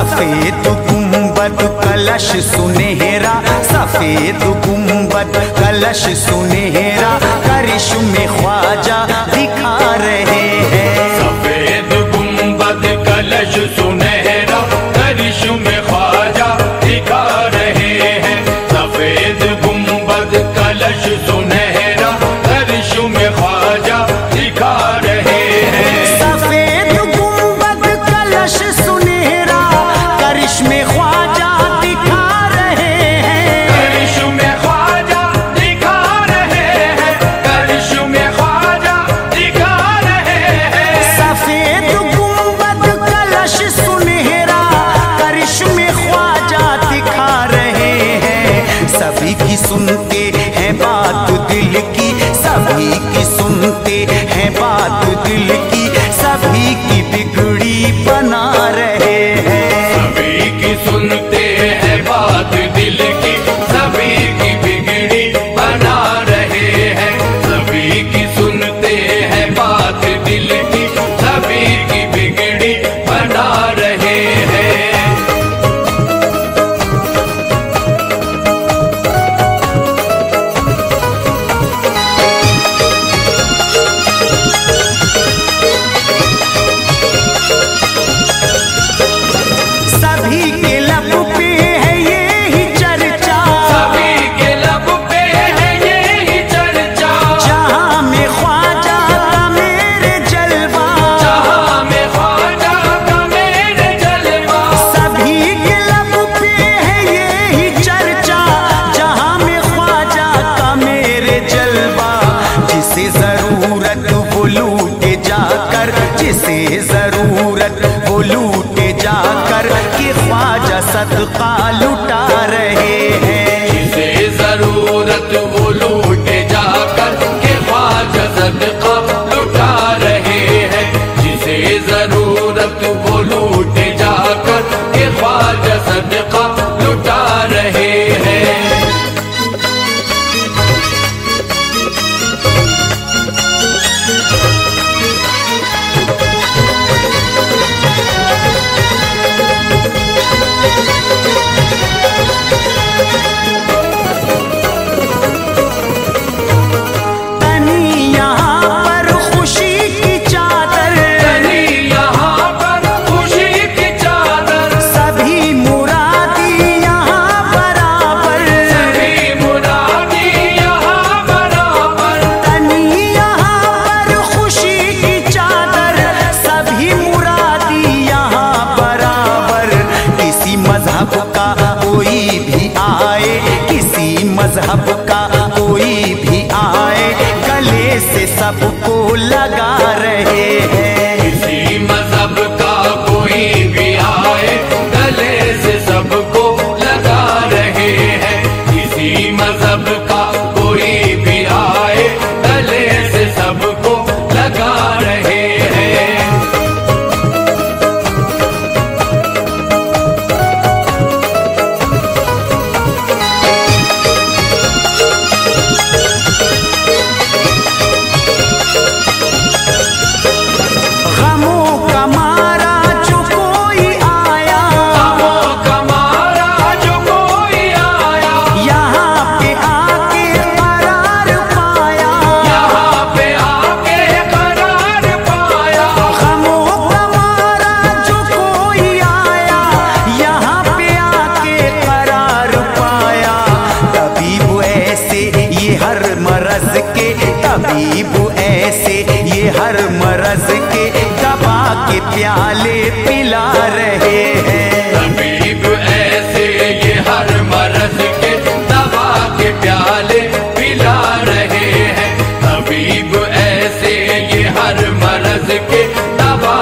सफ़ेद गुंबद कलश सुनहरा सफ़ेद गुंबद कलश सुनहरा करिश्मे ख्वाजा के दवा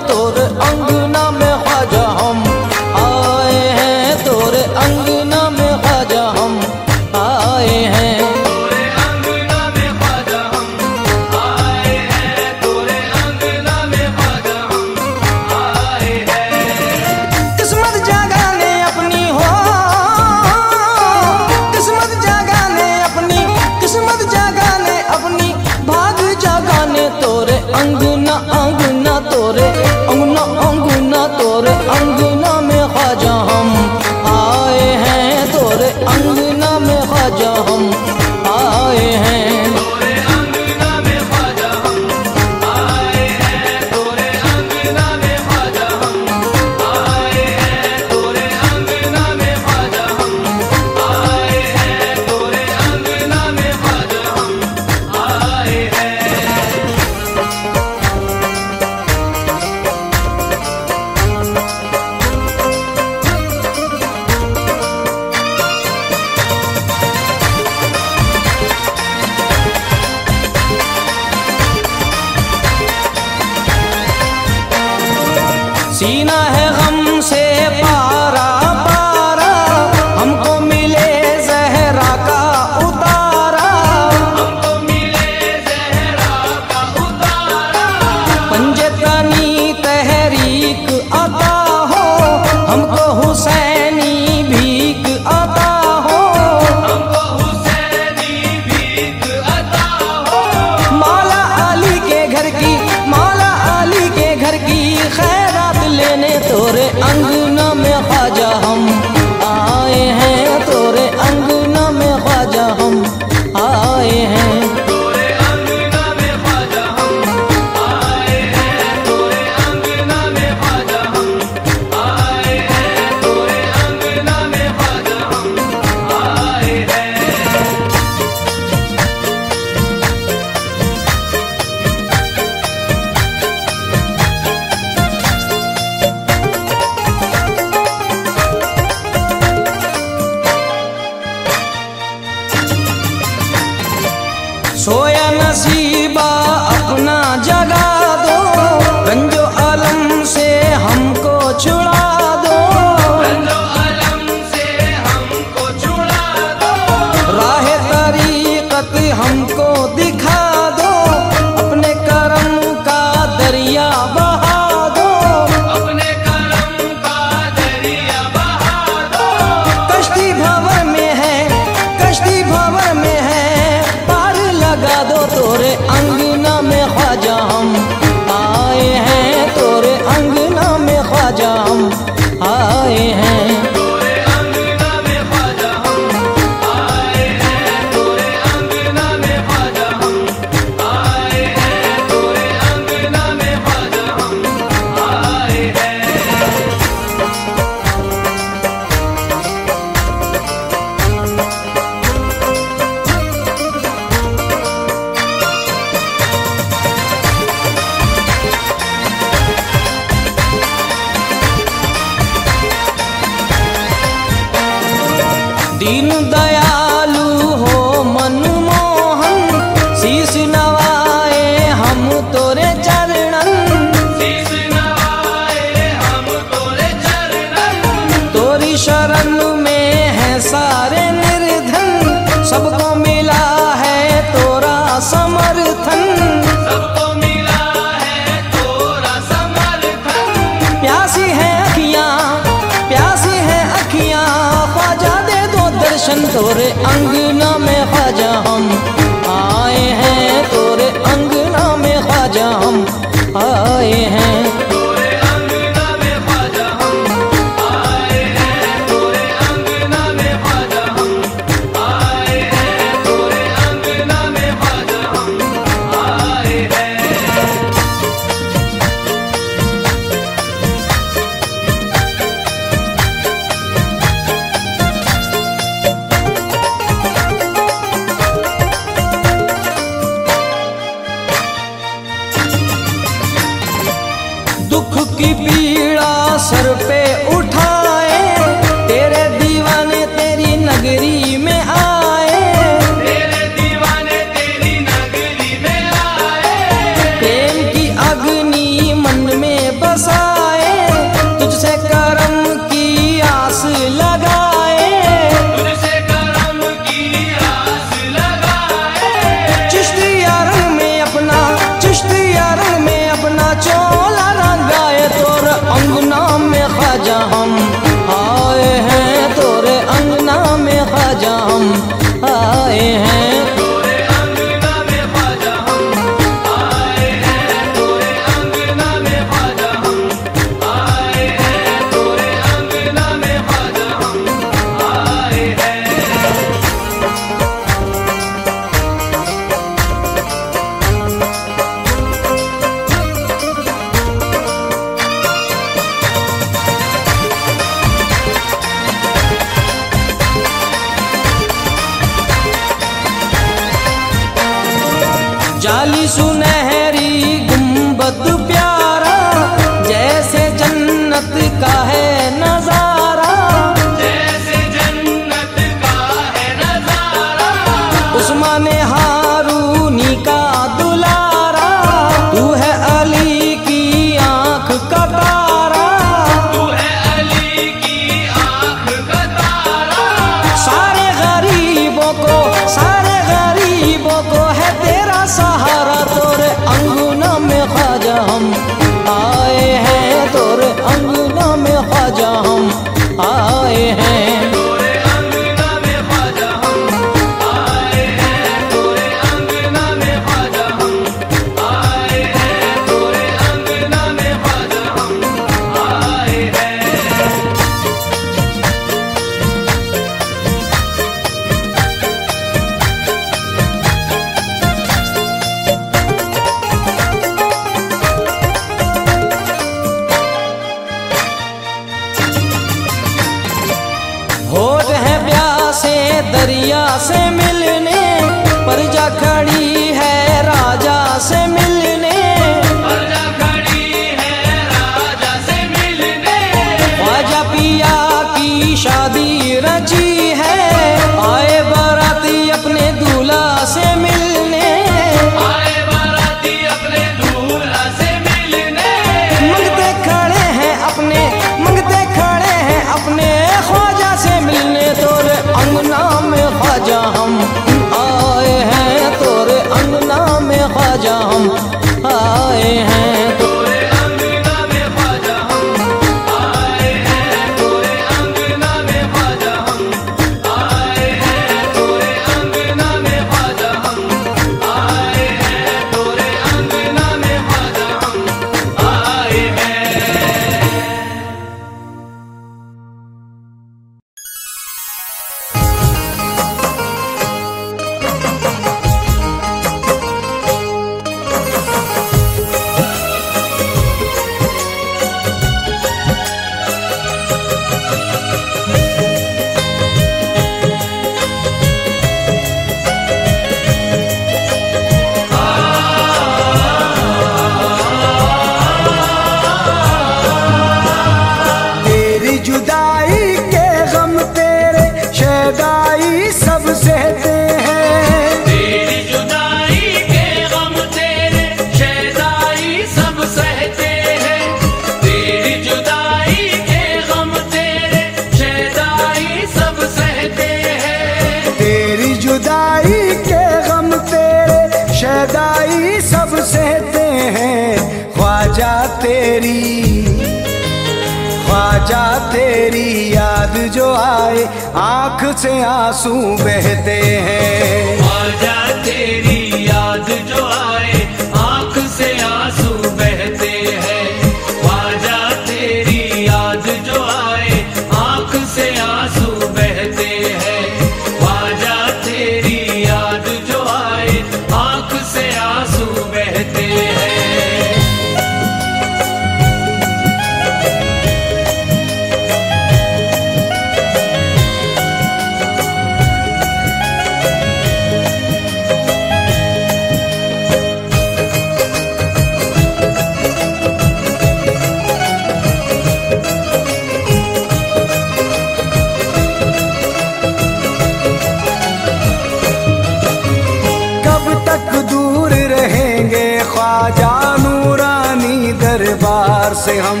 से हम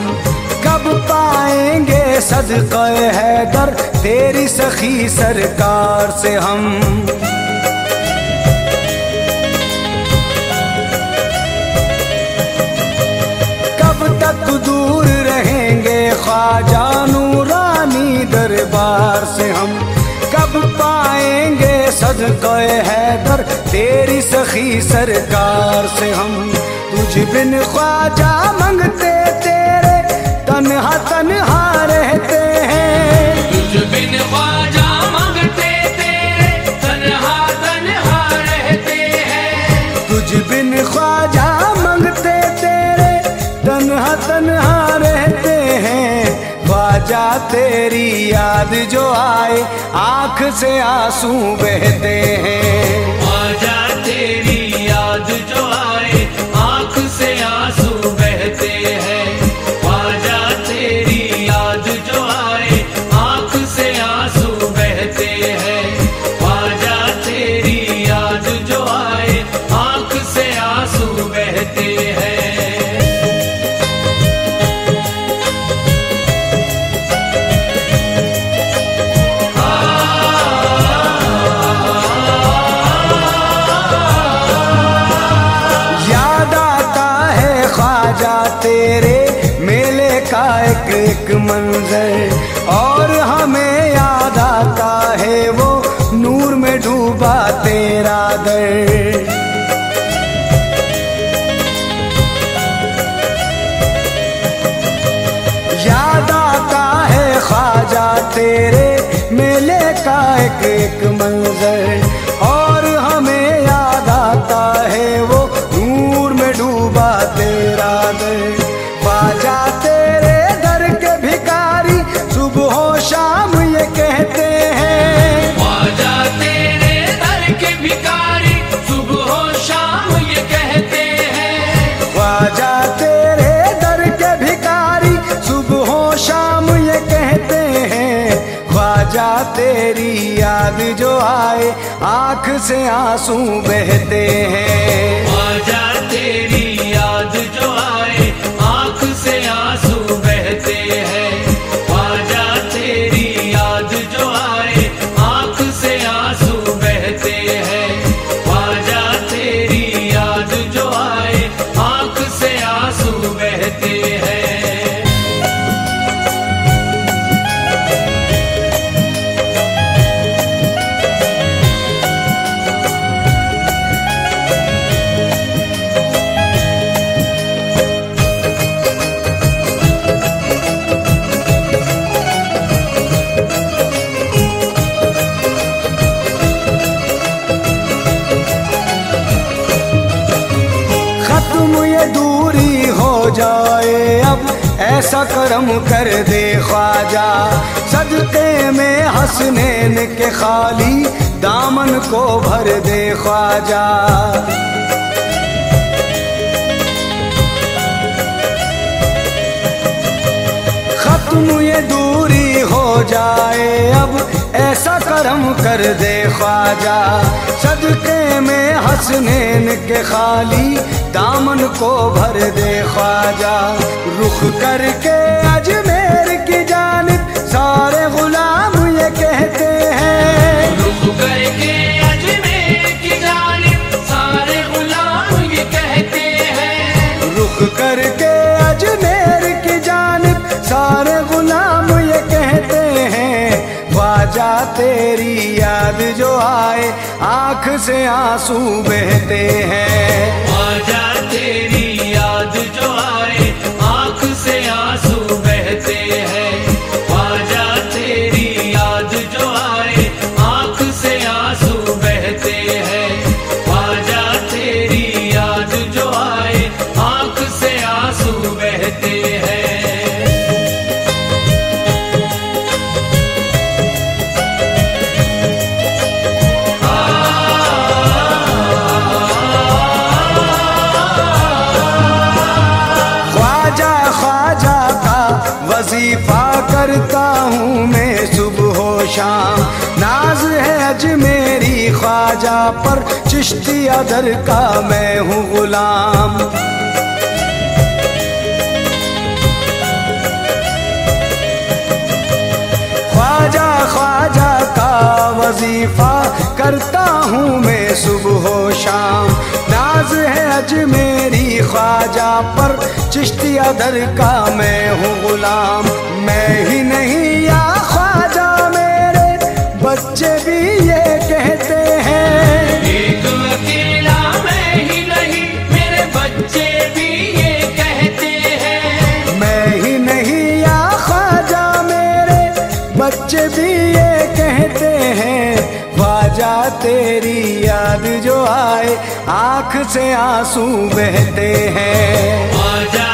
कब पाएँगे सदक़ हैदर? तेरी सखी सरकार से हम। कब तक दूर रहेंगे ख्वाजा नूरानी दरबार से हम। कब पाएँगे सदक़ हैदर? तेरी सखी सरकार से हम। तुझ बिन ख्वाजा मंगते तन्हा तन्हा रहते हैं। तुझ बिन ख्वाजा मंगते तेरे तन्हा तन्हा रहते हैं। तुझ बिन ख्वाजा मंगते तेरे तन्हा तन्हा रहते हैं। ख्वाजा तेरी याद जो आए आँख से आँसू बहते हैं। ख्वाजा तेरी याद जो आए आँख से आँसू मंजर। और हमें याद आता है वो नूर में डूबा तेरा दर। याद आता है ख्वाजा तेरे मेले का एक एक मंजर। तेरी याद जो आए, आँख से आँसू बहते हैं। आजा तेरी याद जो आए, आँख से आँसू ऐसा करम कर दे ख्वाजा। सदके में हंसने के खाली, दामन को भर दे ख्वाजा। खत्म ये दूरी हो जाए। अब ऐसा करम कर दे ख्वाजा। सदके में हंसने के खाली, दामन को भर दे ख्वाजा। रुख करके अजमेर की जानिब जो आए आँख से आँसू बहते हैं। है अजमेरी ख्वाजा पर चिश्ती अदर का मैं हूँ गुलाम। ख्वाजा ख्वाजा का वजीफा करता हूँ मैं सुबह शाम। नाज है अजमेरी ख्वाजा पर चिश्ती अदर का मैं हूँ गुलाम। मैं ही नहीं या ख्वाजा मेरे बच्चे भी ये कहते हैं। एक अकेला मैं ही नहीं मेरे बच्चे भी ये कहते हैं। मैं ही नहीं या ख्वाजा मेरे बच्चे भी ये कहते हैं। ख्वाजा तेरी याद जो आए आँख से आँसू बहते हैं। ख्वाजा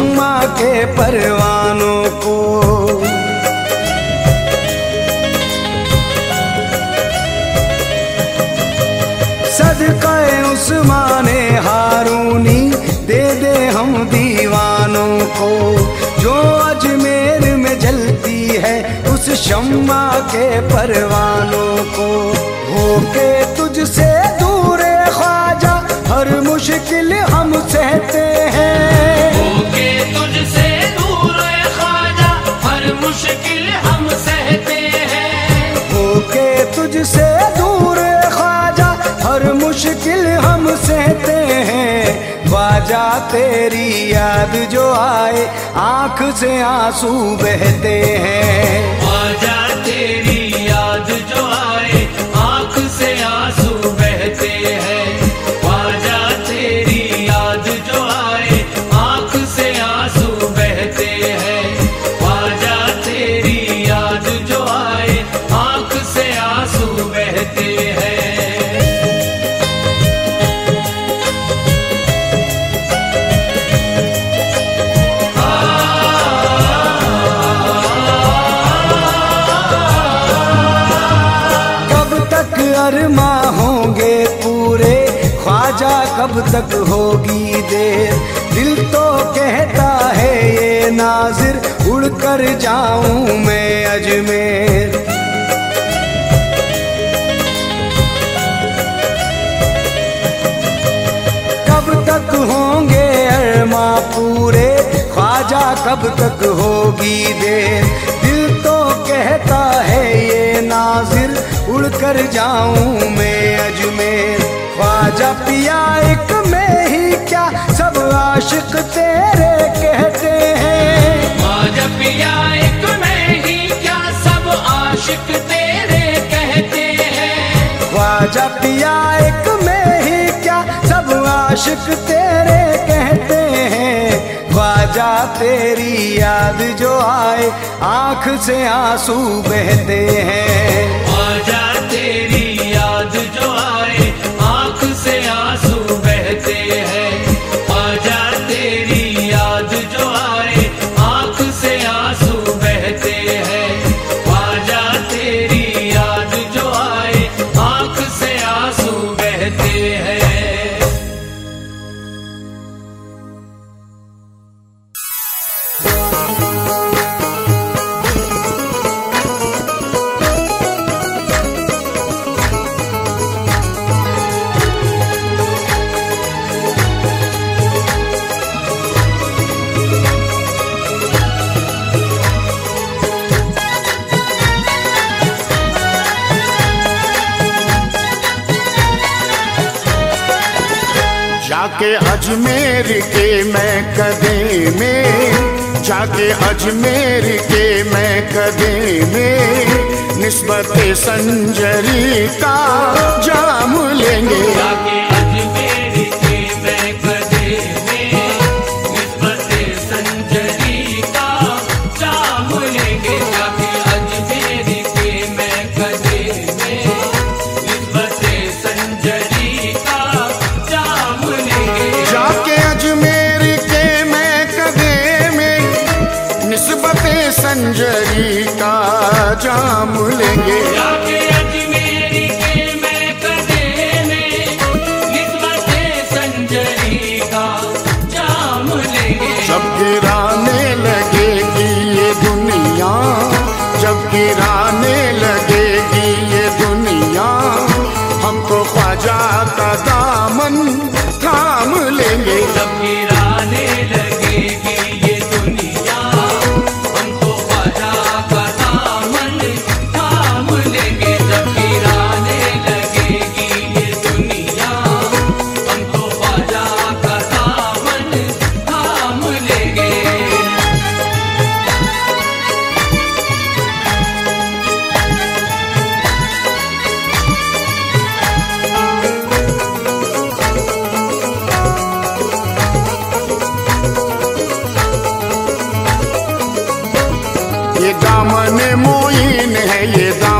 शम्मा के परवानों को। सदकाए उस्माने हारूनी दे दे हम दीवानों को। जो अजमेर में जलती है उस शम्मा के परवानों को। होके तेरी याद जो आए, आँख से आँसू बहते हैं। आजा तेरी याद जो आए, आँख से आँसू कब तक होगी देर? दिल तो कहता है ये नाजिर, उड़कर जाऊँ मैं अजमेर। कब तक होंगे अरमा पूरे? ख्वाजा कब तक होगी देर? दिल तो कहता है ये नाजिर, उड़कर जाऊँ मैं अजमेर। ख्वाजा पिया एक में ही क्या? सब आशिक तेरे कहते हैं। ख्वाजा पिया एक में ही क्या? सब आशिक तेरे कहते हैं। ख्वाजा पिया एक में ही क्या? सब आशिक तेरे कहते हैं। ख्वाजा तेरी याद जो आए आँख से आँसू बहते हैं। ख्वाजा से आँसू बहते हैं। कदे में जाके अजमेर के मैं कदे में निस्बत संजरी का जाम लेंगे। जाके काम लेंगे। में मोइन है ये दाम।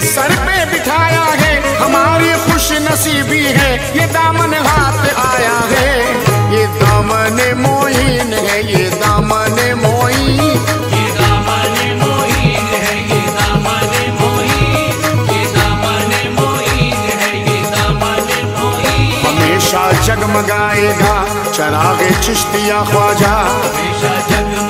सर पे बिठाया है। हमारी खुश नसीबी है। ये दामन हाथ आया है। ये दामन मोहिन है। ये दामन मोइन जगमगाएगा। चरागे चिश्तिया ख्वाजा। जगम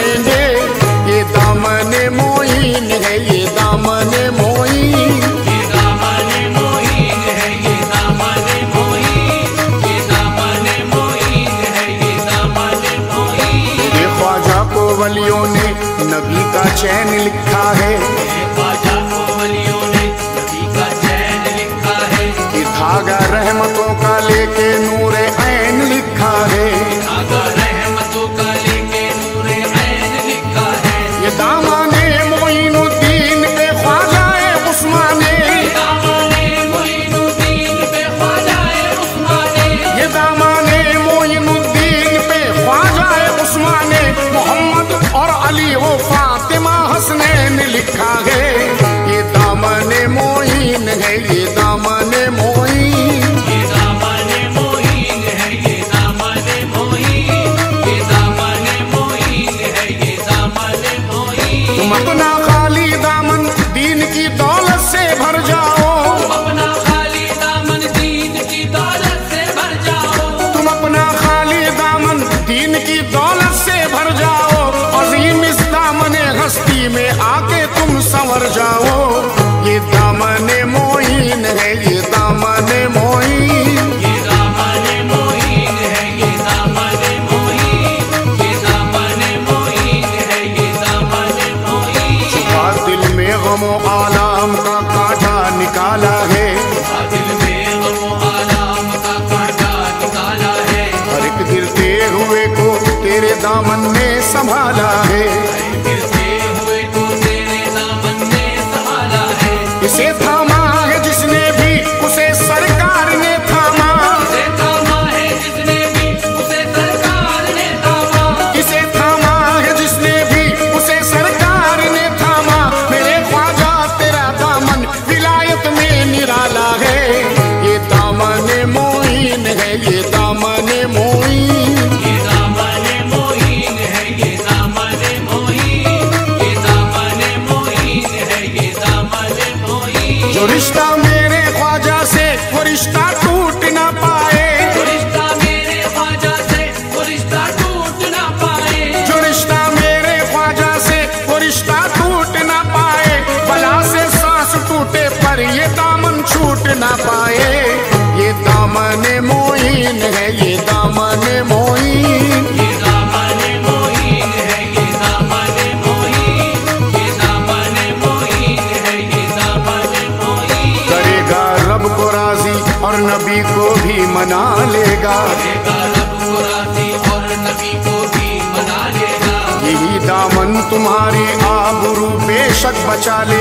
find. लेगा। यही दामन तुम्हारी आबरू बेशक बचा ले।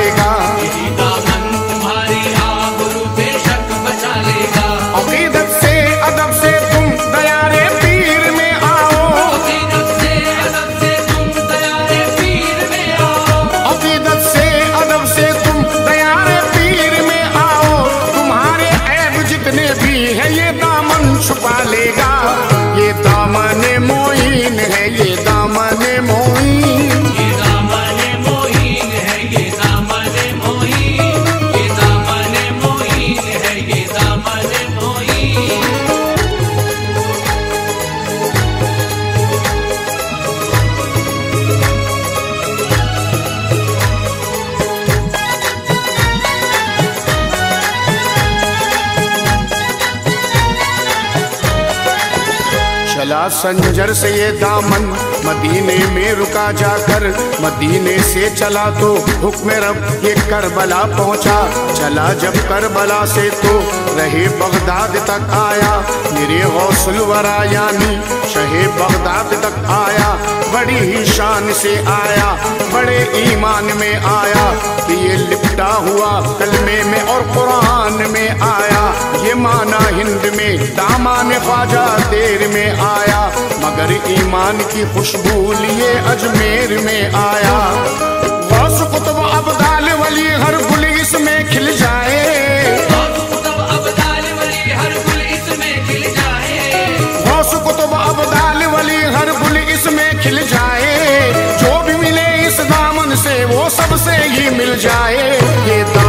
संजर से ये दामन, मदीने में रुका जाकर, मदीने से चला तो हुक्म रब ये करबला पहुँचा। चला जब करबला से तो रहे बगदाद तक आया। मेरे गौसल वरा यानी शहे बगदाद तक आया। बड़ी ही शान से आया, बड़े ईमान में आया। कि ये लिपटा हुआ कलमे में और कुरान में आया। ये माना हिंद में दामा दामान ख्वाजा देर में आया। मगर ईमान की खुशबू लिए अजमेर में आया। गौस कुतुब अबदाल वली हर गुल इसमें खिल जाए। गौस कुतुब अबदाल वली हर गुल इसमें खिल जाए। जो भी मिले इस दामन से वो सबसे ही मिल जाए। ये दामन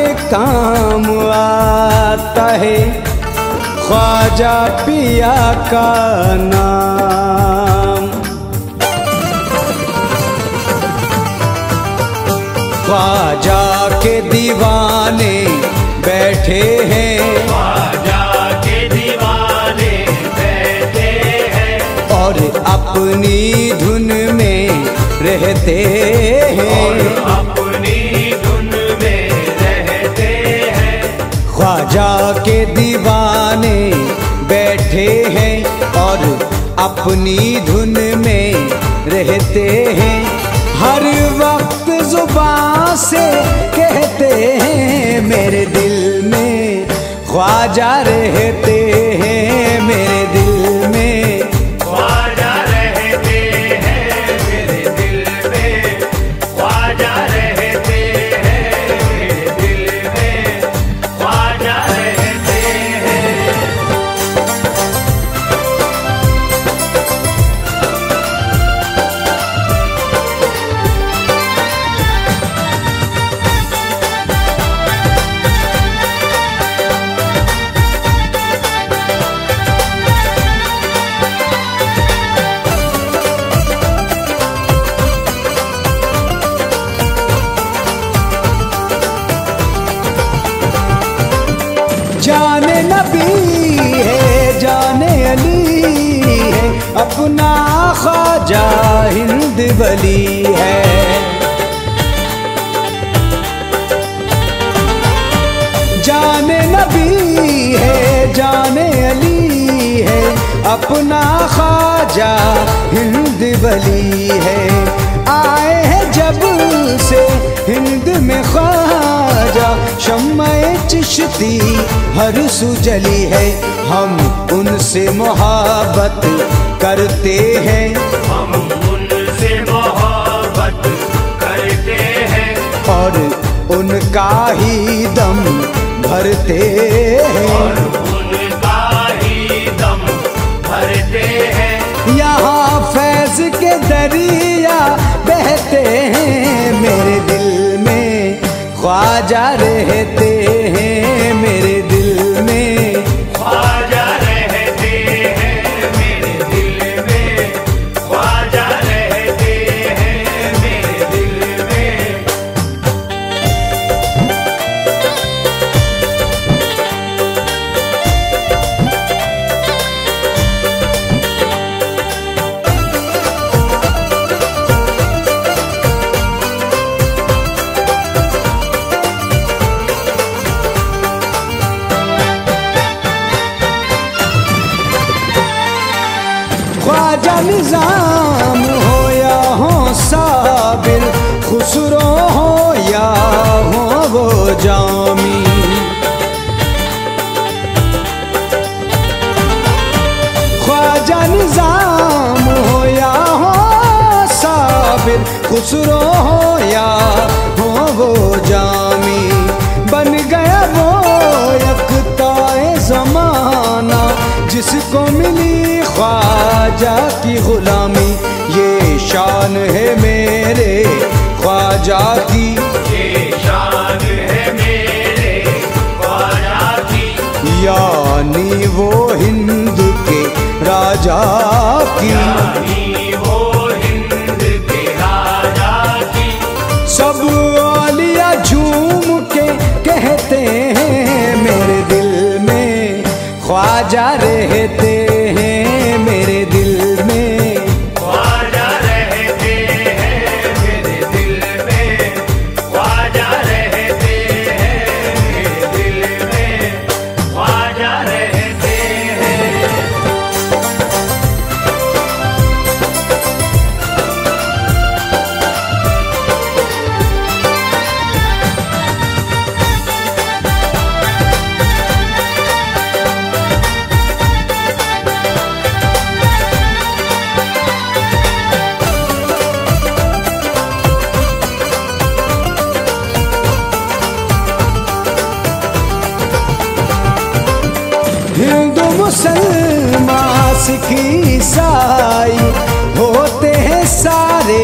के काम आता है। ख्वाजा पिया का नाम। ख्वाजा के दीवाने बैठे हैं। और अपनी धुन में रहते हैं। ख्वाजा के दीवाने बैठे हैं और अपनी धुन में रहते हैं। हर वक्त जुबा से कहते हैं, मेरे दिल में ख्वाजा रहते नबी है, जाने अली है। अपना ख्वाजा हिंद बली है। जाने नबी है, जाने अली है। अपना ख्वाजा हिंद बली है। जब से हिंद में ख्वाजा शम्मा चिश्ती हर सुजली है। हम उनसे मोहब्बत करते हैं। हम उनसे मोहब्बत करते हैं। और उनका ही दम भरते हैं। उनका ही दम भरते हैं। यहाँ फैज के दरिया ख्वाजा रहते निज़ाम हो या हो साबिर, खुसरो हो या हो वो जामी। ख्वाजा निज़ाम हो या हो साबिर, खुसरो हो या हो वो जामी। बन गया वो यकताए जमाना, जिसको मिली ख्वाजा की गुलामी ये शान है मेरे ख्वाजा की। ये शान है मेरे ख्वाजा की। यानी वो हिंद के राजा की। यानी वो हिंद के राजा की। सब वालिया झूम के कहते हैं मेरे दिल में ख्वाजा रहते मुसलमान सिख ईसाई होते हैं सारे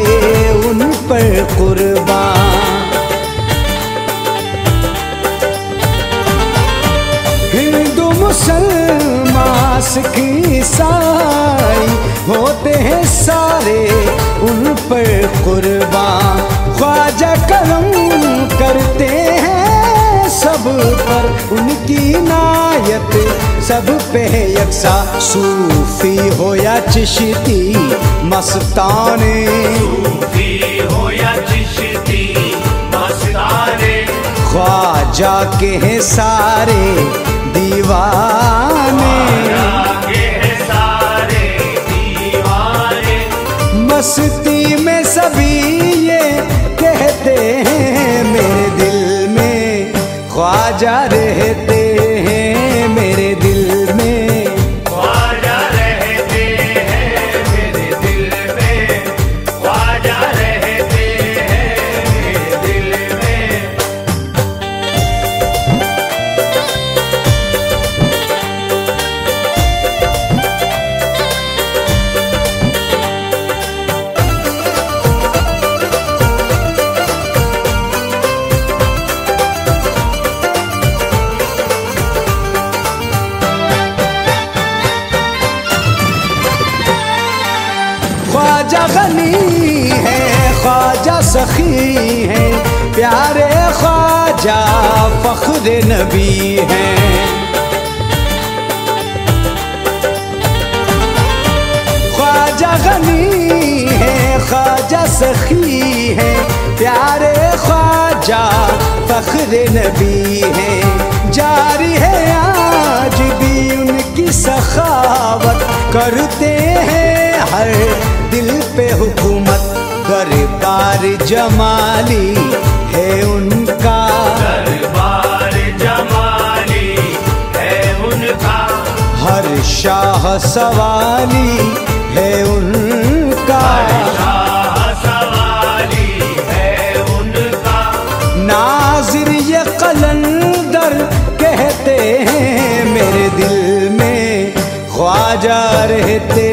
उन पर कुर्बान। हिंदू मुसलमान सिख ईसाई होते हैं सारे उन पर कुर्बान। ख्वाजा करम करते हैं सब पर उनकी नायत। सब पे यकसा सूफी हो या चिश्ती मस्ताने। सूफी हो या चिश्ती मस्ताने। ख्वाजा के हैं सारे दीवाने। हैं सारे दीवाने। मस्ती में सभी ये कहते हैं मेरे दिल में ख्वाजा रहते सखी है, प्यारे ख्वाजा फख्र नबी हैं। ख्वाजा गनी है, ख्वाजा सखी है, प्यारे ख्वाजा फख्र नबी है। जारी है आज भी उनकी सखावत, करते हैं हर दिल पे हुकूमत। दरबार जमाली है उनका। दरबार जमाली है उनका। हर शाह सवाली है उनका। शाह सवाली है उनका। नाजिर ये कलंदर कहते हैं मेरे दिल में ख्वाजा रहते